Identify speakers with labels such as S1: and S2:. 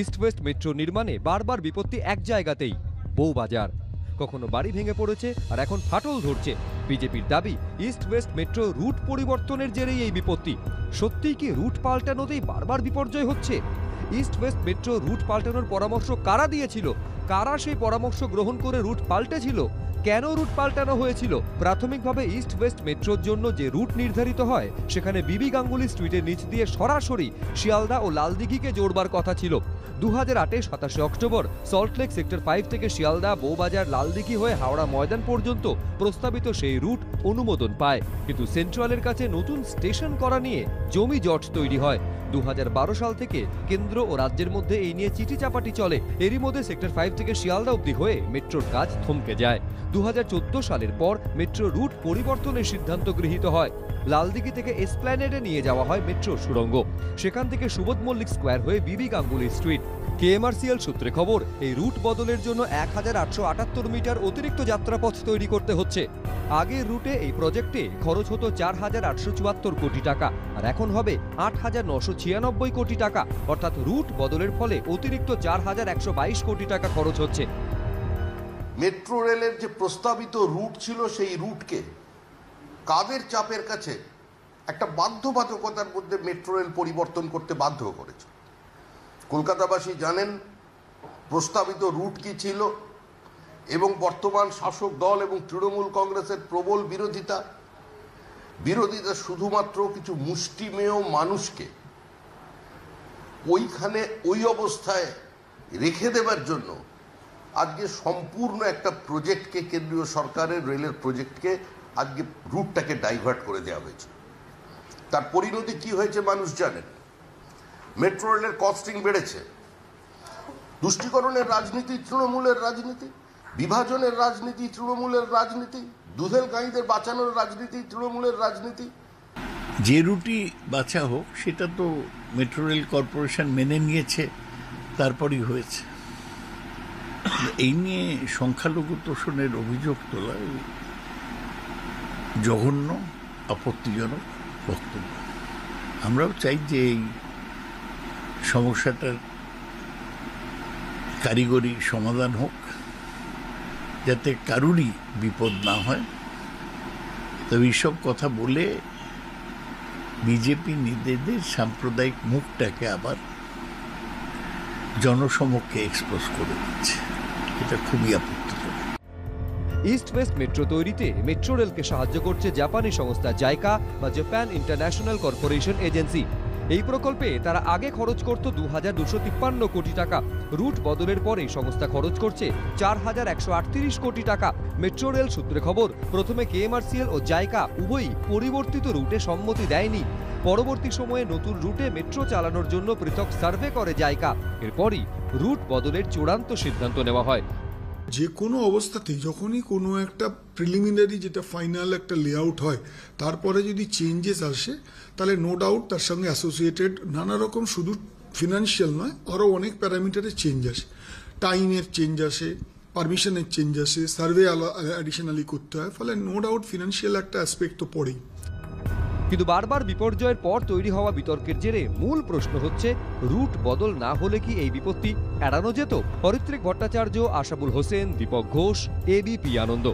S1: East west metro নির্মাণে বারবার বিপত্তি এক জায়গাতেই, বউবাজার। কখনো বাড়ি ভেঙে পড়েছে, আর এখন ফাটল ধরছে। বিজেপির দাবি ইস্ট ওয়েস্ট মেট্রো রুট পরিবর্তনের জেরেই এই বিপত্তি। সত্যিই কি রুট পাল্টানোতেই বারবার বিপর্যয় হচ্ছে? ইস্ট ওয়েস্ট মেট্রো রুট পাল্টানোর পরামর্শ কারা দিয়েছিল? কারা সেই পরামর্শ গ্রহণ করে রুট পাল্টেছিল? কেন রুট পাল্টানো হয়েছিল? প্রাথমিকভাবে ইস্ট ওয়েস্ট মেট্রোর জন্য যে রুট নির্ধারিত হয়, সেখানে বিবি গাঙ্গুলি স্ট্রিটের নিচ দিয়ে সরাসরি শিয়ালদা ও লালদিঘিকে জোড়বার কথা ছিল। দু হাজার আটে সাতাশে অক্টোবর সল্টলেক সেক্টর ফাইভ থেকে শিয়ালদা, বউবাজার, লালদিঘি হয়ে হাওড়া ময়দান পর্যন্ত প্রস্তাবিত সেই রুট অনুমোদন পায়। কিন্তু সেন্ট্রালের কাছে নতুন স্টেশন করা নিয়ে জমি জট তৈরি হয়। দু হাজার বারো সাল থেকে কেন্দ্র ও রাজ্যের মধ্যে এই নিয়ে চিঠি চাপাটি চলে। এরই মধ্যে সেক্টর ফাইভ থেকে শিয়ালদা অবধি হয়ে মেট্রোর কাজ থমকে যায়। দু হাজার চোদ্দ সালের পর মেট্রো রুট পরিবর্তনের সিদ্ধান্ত গৃহীত হয়। লালদিঘি থেকে এসপ্ল্যানেডে নিয়ে যাওয়া হয় মেট্রো সুড়ঙ্গ। সেখান থেকে সুবোধ মল্লিক স্কোয়ার হয়ে বিবি গাঙ্গুলি স্ট্রিট। কেএমআরসিএল সূত্রে খবর, এই রুট বদলের জন্য এক হাজার আটশো আটাত্তর মিটার অতিরিক্ত যাত্রাপথ তৈরি করতে হচ্ছে। আগের রুটে এই প্রজেক্টে খরচ হতো চার হাজার আটশো চুয়াত্তর কোটি টাকা, আর এখন হবে আট হাজার নশো ছিয়ানব্বই কোটি টাকা। অর্থাৎ রুট বদলের ফলে অতিরিক্ত চার হাজার একশো বাইশ কোটি টাকা খরচ হচ্ছে।
S2: মেট্রো রেলের যে প্রস্তাবিত রুট ছিল সেই রুটকে কাদের চাপের কাছে একটা বাধ্যবাধকতার মধ্যে মেট্রো রেল পরিবর্তন করতে বাধ্য করেছে? কলকাতাবাসী জানেন, প্রস্তাবিত রুট কি ছিল এবং বর্তমান শাসক দল এবং তৃণমূল কংগ্রেসের প্রবল বিরোধিতা। বিরোধিতা শুধুমাত্র কিছু মুষ্টিমেয় মানুষকে ওইখানে ওই অবস্থায় রেখে দেবার জন্য আজকে সম্পূর্ণ একটা প্রজেক্টকে কেন্দ্রীয় সরকারের রেলের প্রজেক্টকে আজকে রুটটাকে ডাইভার্ট করে দেওয়া হয়েছে। তার পরিণতি কি হয়েছে মানুষ জানেন? মেট্রো রেলের কস্টিং বেড়েছে। তুষ্টিকরণের রাজনীতি, তৃণমূলের রাজনীতি, বিভাজনের রাজনীতি, তৃণমূলের রাজনীতি দুধেল গাঁইদের বাঁচানোর রাজনীতি, তৃণমূলের রাজনীতি।
S3: যে রুটি বাছা হোক, সেটা তো মেট্রো রেল কর্পোরেশন মেনে নিয়েছে, তারপরই হয়েছে। এই নিয়ে সংখ্যালঘু তোষণের অভিযোগ তোলা জঘন্য, আপত্তিজনক বক্তব্য। আমরাও চাই যে এই সমস্যাটার কারিগরি সমাধান হোক, যাতে কারুরই বিপদ না হয়। তবে এইসব কথা বলে বিজেপি নিজেদের সাম্প্রদায়িক মুখটাকে আবার জনসমক্ষে এক্সপোজ করে দিচ্ছে। এটা খুবই আপত্তিজনক
S1: ইস্ট ওয়েস্ট মেট্রো তৈরিতে মেট্রো রেলকে সাহায্য করছে জাপানি সংস্থা জাইকা বা জাপান ইন্টারন্যাশনাল কর্পোরেশন এজেন্সি এই প্রকল্পে তারা আগে খরচ করত দু হাজার দুশো তিপ্পান্ন কোটি টাকা। রুট বদলের পরে সংস্থা খরচ করছে চার হাজার একশো আটত্রিশ কোটি টাকা। মেট্রো রেল সূত্রে খবর, প্রথমে কেএমআরসিএল ও জায়কা উভয়ই পরিবর্তিত রুটে সম্মতি দেয়নি। পরবর্তী সময়ে নতুন রুটে মেট্রো চালানোর জন্য পৃথক সার্ভে করে জায়কা এরপরই রুট বদলের চূড়ান্ত সিদ্ধান্ত নেওয়া হয়।
S4: যে কোনো অবস্থাতেই, যখনই কোনো একটা প্রিলিমিনারি যেটা ফাইনাল একটা লেআউট হয়, তারপরে যদি চেঞ্জেস আসে, তাহলে নো ডাউট তার সঙ্গে অ্যাসোসিয়েটেড নানা রকম শুধু ফিনান্সিয়াল নয় আরও অনেক প্যারামিটারের চেঞ্জ আসে। টাইমের চেঞ্জ আসে পারমিশনের চেঞ্জ আসে সার্ভে অ্যাডিশনালি করতে হয়, ফলে নো ডাউট ফিনান্সিয়াল একটা অ্যাসপেক্ট তো পড়েই।
S1: কিন্তু বারবার বিপর্যয়ের পর তৈরি হওয়া বিতর্কের জেরে মূল প্রশ্ন হচ্ছে রুট বদল না হলে কি এই বিপত্তি এড়ানো যেত? পরিত্রিক ভট্টাচার্য, আশাবুল হোসেন, দীপক ঘোষ এবিপি আনন্দ।